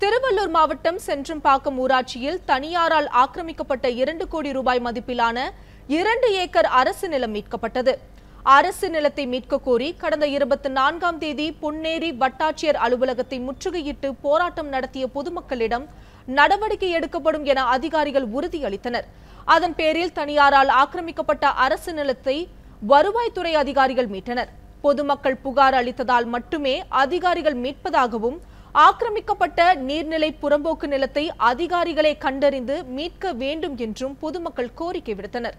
திருவள்ளூர் மாவட்டம் சென்றம்பாக்கம் ஊராட்சியில் தனியாரால் ஆக்கிரமிக்கப்பட்ட இரண்டு கோடி ரூபாய் மதிப்பிலான இரண்டு ஏக்கர் அரசு நிலம் மீட்கப்பட்டது. அரசு நிலத்தை மீட்க கோரி கடந்த இருபத்தி நான்காம் தேதி பொன்னேரி வட்டாட்சியர் அலுவலகத்தை முற்றுகையிட்டு போராட்டம் நடத்திய பொதுமக்களிடம் நடவடிக்கை எடுக்கப்படும் என அதிகாரிகள் உறுதியளித்தனர். அதன் பேரில் தனியாரால் ஆக்கிரமிக்கப்பட்ட அரசு நிலத்தை வருவாய்த்துறை அதிகாரிகள் மீட்டனர். பொதுமக்கள் புகார் அளித்ததால் மட்டுமே அதிகாரிகள் மீட்பதாகவும் ஆக்கிரமிக்கப்பட்ட நீர்நிலை புறம்போக்கு நிலத்தை அதிகாரிகளே கண்டறிந்து மீட்க வேண்டும் என்றும் பொதுமக்கள் கோரிக்கை விடுத்தனர்.